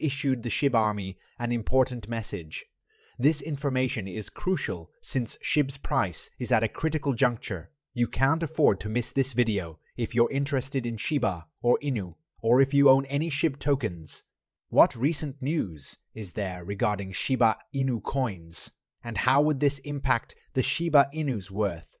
issued the SHIB army an important message. This information is crucial since SHIB's price is at a critical juncture. You can't afford to miss this video if you're interested in Shiba or Inu, or if you own any SHIB tokens. What recent news is there regarding Shiba Inu coins? And how would this impact the Shiba Inu's worth?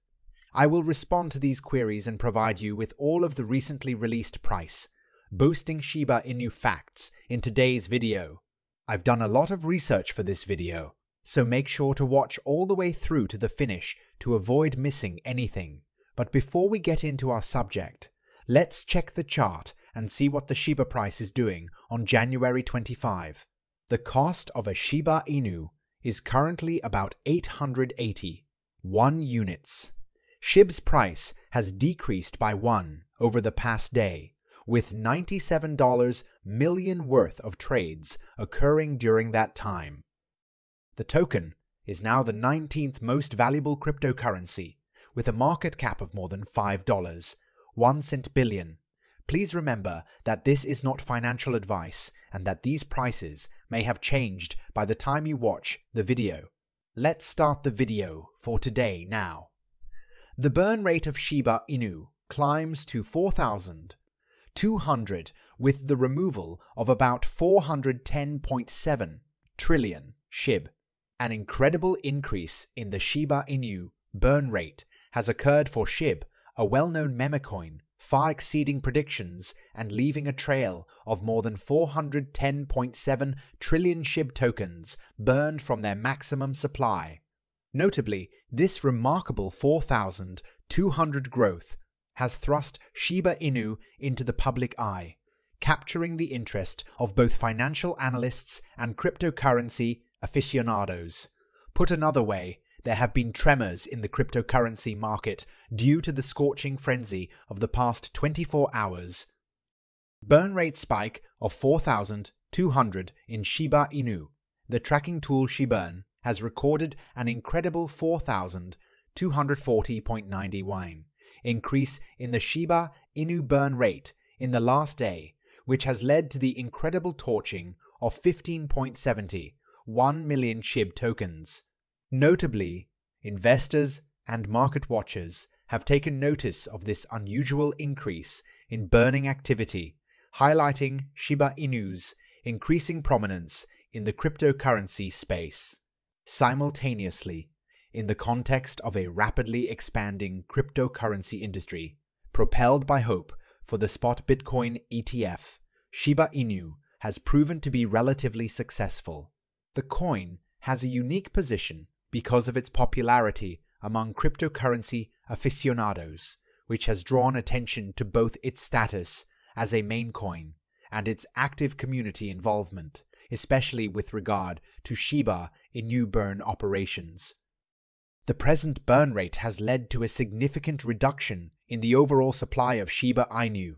I will respond to these queries and provide you with all of the recently released price, boosting Shiba Inu facts in today's video. I've done a lot of research for this video, so make sure to watch all the way through to the finish to avoid missing anything. But before we get into our subject, let's check the chart and see what the Shiba price is doing on January 25. The cost of a Shiba Inu is currently about 880 1 units. SHIB's price has decreased by 1 over the past day, with $97 million worth of trades occurring during that time. The token is now the 19th most valuable cryptocurrency, with a market cap of more than $5, 1 cent billion, Please remember that this is not financial advice and that these prices may have changed by the time you watch the video. Let's start the video for today now. The burn rate of Shiba Inu climbs to 4,200 with the removal of about 410.7 trillion SHIB. An incredible increase in the Shiba Inu burn rate has occurred for SHIB, a well-known memecoin far exceeding predictions and leaving a trail of more than 410.7 trillion SHIB tokens burned from their maximum supply. Notably, this remarkable 4,200 growth has thrust Shiba Inu into the public eye, capturing the interest of both financial analysts and cryptocurrency aficionados. Put another way, there have been tremors in the cryptocurrency market due to the scorching frenzy of the past 24 hours. Burn rate spike of 4,200 in Shiba Inu. The tracking tool Shibburn has recorded an incredible 4,240.91 increase in the Shiba Inu burn rate in the last day, which has led to the incredible torching of 15.70 1 million SHIB tokens. Notably, investors and market watchers have taken notice of this unusual increase in burning activity, highlighting Shiba Inu's increasing prominence in the cryptocurrency space. Simultaneously, in the context of a rapidly expanding cryptocurrency industry, propelled by hope for the spot Bitcoin ETF, Shiba Inu has proven to be relatively successful. The coin has a unique position because of its popularity among cryptocurrency aficionados, which has drawn attention to both its status as a main coin and its active community involvement, especially with regard to Shiba Inu burn operations. The present burn rate has led to a significant reduction in the overall supply of Shiba Inu.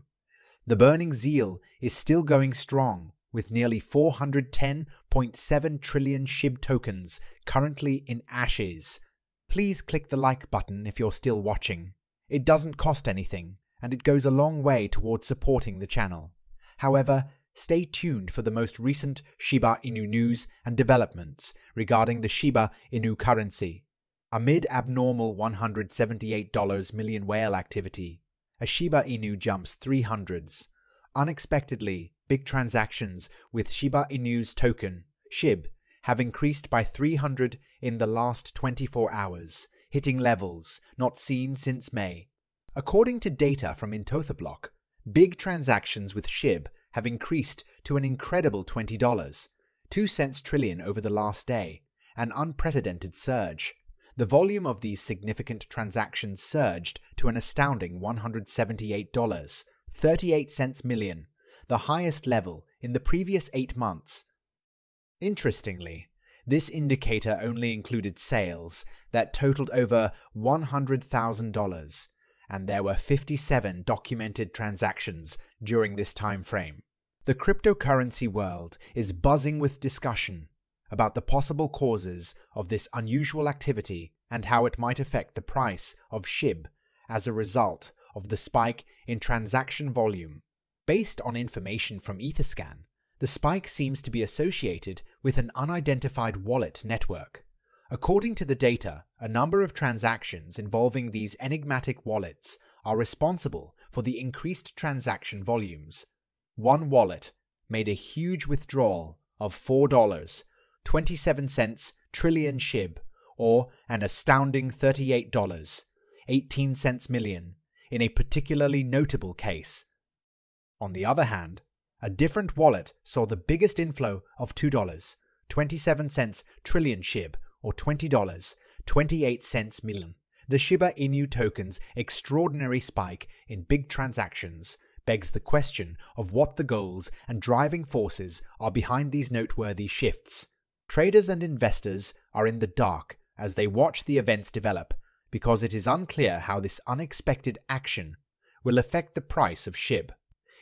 The burning zeal is still going strong, with nearly 410.7 trillion SHIB tokens currently in ashes. Please click the like button if you're still watching. It doesn't cost anything, and it goes a long way towards supporting the channel. However, stay tuned for the most recent Shiba Inu news and developments regarding the Shiba Inu currency. Amid abnormal $178 million whale activity, a Shiba Inu jumps 300s. Unexpectedly, big transactions with Shiba Inu's token, SHIB, have increased by 300 in the last 24 hours, hitting levels not seen since May. According to data from IntoTheBlock, big transactions with SHIB have increased to an incredible $20, 2 cents trillion over the last day, an unprecedented surge. The volume of these significant transactions surged to an astounding $178, 38 cents million, the highest level in the previous eight months. Interestingly, this indicator only included sales that totaled over $100,000, and there were 57 documented transactions during this time frame. The cryptocurrency world is buzzing with discussion about the possible causes of this unusual activity and how it might affect the price of SHIB as a result of the spike in transaction volume Based on information from Etherscan, The spike seems to be associated with an unidentified wallet network. According to the data, a number of transactions involving these enigmatic wallets are responsible for the increased transaction volumes. One wallet made a huge withdrawal of $4, 27 cents trillion SHIB, or an astounding $38, 18 cents million, in a particularly notable case. On the other hand, a different wallet saw the biggest inflow of $2, 27 cents trillion SHIB, or $20, 28 cents million. The Shiba Inu token's extraordinary spike in big transactions begs the question of what the goals and driving forces are behind these noteworthy shifts. Traders and investors are in the dark as they watch the events develop because it is unclear how this unexpected action will affect the price of SHIB.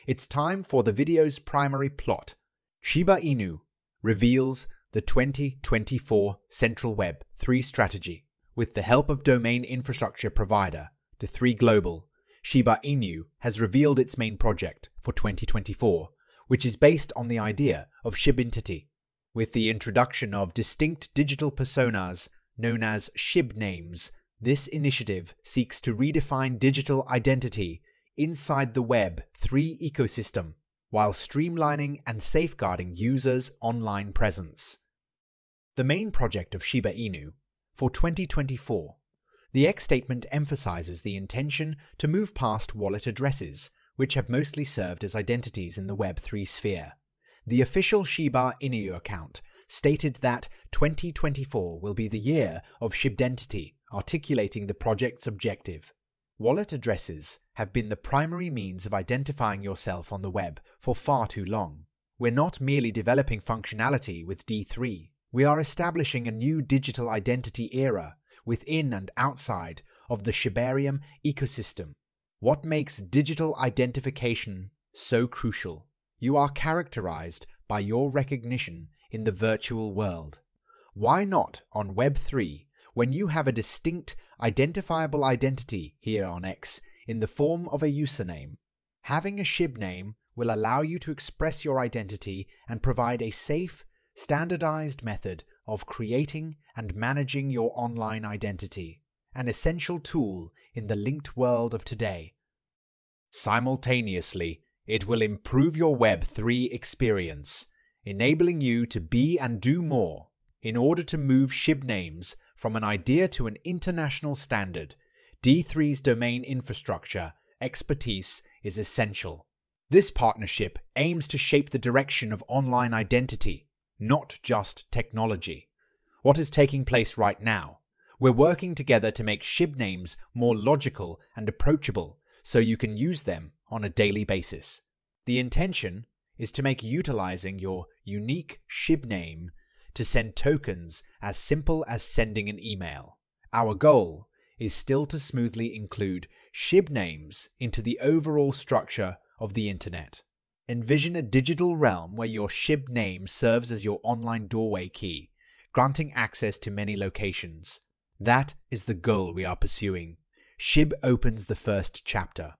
It's time for the video's primary plot. Shiba Inu reveals the 2024 Central Web 3 strategy. With the help of domain infrastructure provider, D3 Global, Shiba Inu has revealed its main project for 2024, which is based on the idea of Shibdentity. With the introduction of distinct digital personas known as SHIB names, this initiative seeks to redefine digital identity inside the Web 3 ecosystem while streamlining and safeguarding users' online presence. The main project of Shiba Inu for 2024, the X statement emphasizes the intention to move past wallet addresses, which have mostly served as identities in the Web3 sphere. The official Shiba Inu account stated that 2024 will be the year of Shibdentity, articulating the project's objective. Wallet addresses have been the primary means of identifying yourself on the web for far too long. We're not merely developing functionality with D3, we are establishing a new digital identity era within and outside of the Shibarium ecosystem. What makes digital identification so crucial? You are characterized by your recognition in the virtual world. Why not on Web3 when you have a distinct, identifiable identity here on X in the form of a username? Having a SHIB name will allow you to express your identity and provide a safe, standardized method of creating and managing your online identity, an essential tool in the linked world of today. Simultaneously, it will improve your Web3 experience, enabling you to be and do more in order to move SHIB names from an idea to an international standard. D3's domain infrastructure expertise is essential. This partnership aims to shape the direction of online identity, not just technology. What is taking place right now? We're working together to make SHIB names more logical and approachable so you can use them on a daily basis. The intention is to make utilizing your unique SHIB name to send tokens as simple as sending an email. Our goal is still to smoothly include SHIB names into the overall structure of the internet. Envision a digital realm where your SHIB name serves as your online doorway key, granting access to many locations. That is the goal we are pursuing. SHIB opens the first chapter.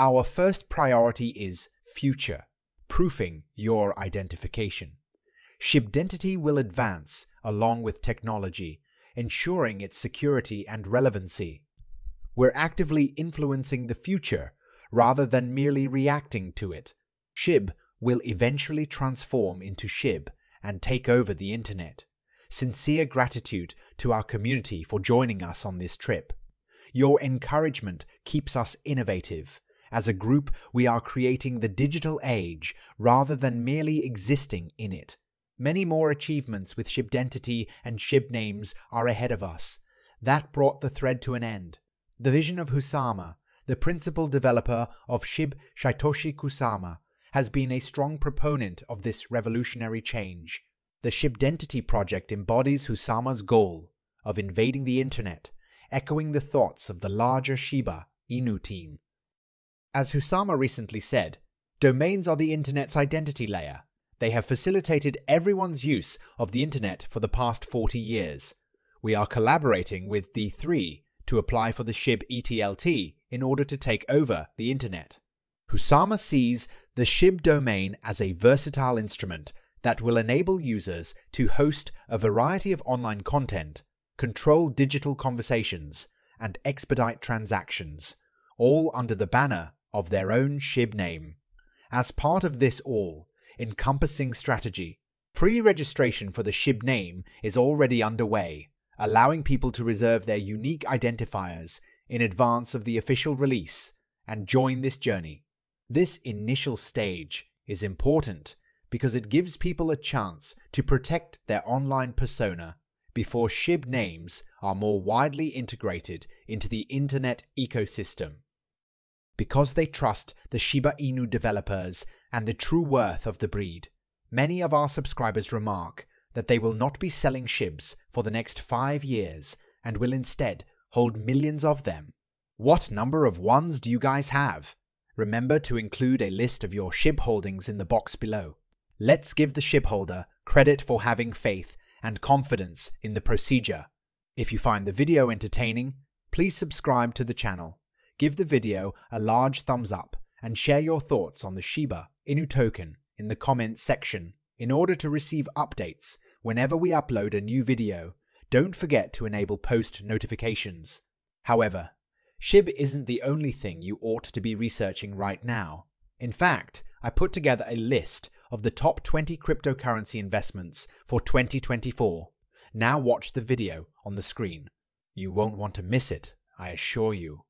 Our first priority is future, proofing your identification. Shibdentity will advance along with technology, ensuring its security and relevancy. We're actively influencing the future rather than merely reacting to it. SHIB will eventually transform into SHIB and take over the internet. Sincere gratitude to our community for joining us on this trip. Your encouragement keeps us innovative as a group, we are creating the digital age rather than merely existing in it. Many more achievements with Shibdentity and Shib names are ahead of us. That brought the thread to an end. The vision of Kusama, the principal developer of Shib Shytoshi Kusama, has been a strong proponent of this revolutionary change. The Shibdentity project embodies Kusama's goal of invading the internet, echoing the thoughts of the larger Shiba Inu team. As Kusama recently said, domains are the internet's identity layer. They have facilitated everyone's use of the internet for the past 40 years. We are collaborating with D3 to apply for the SHIB ETLT in order to take over the internet. Kusama sees the SHIB domain as a versatile instrument that will enable users to host a variety of online content, control digital conversations, and expedite transactions, all under the banner of their own SHIB name. As part of this all encompassing strategy, pre registration for the SHIB name is already underway, allowing people to reserve their unique identifiers in advance of the official release and join this journey. This initial stage is important because it gives people a chance to protect their online persona before SHIB names are more widely integrated into the internet ecosystem. Because they trust the Shiba Inu developers and the true worth of the breed, many of our subscribers remark that they will not be selling SHIBs for the next five years and will instead hold millions of them. What number of ones do you guys have? Remember to include a list of your SHIB holdings in the box below. Let's give the SHIB holder credit for having faith and confidence in the procedure. If you find the video entertaining, please subscribe to the channel, give the video a large thumbs up, and share your thoughts on the Shiba Inu token in the comments section. In order to receive updates whenever we upload a new video, don't forget to enable post notifications. However, SHIB isn't the only thing you ought to be researching right now. In fact, I put together a list of the top 20 cryptocurrency investments for 2024. Now watch the video on the screen. You won't want to miss it, I assure you.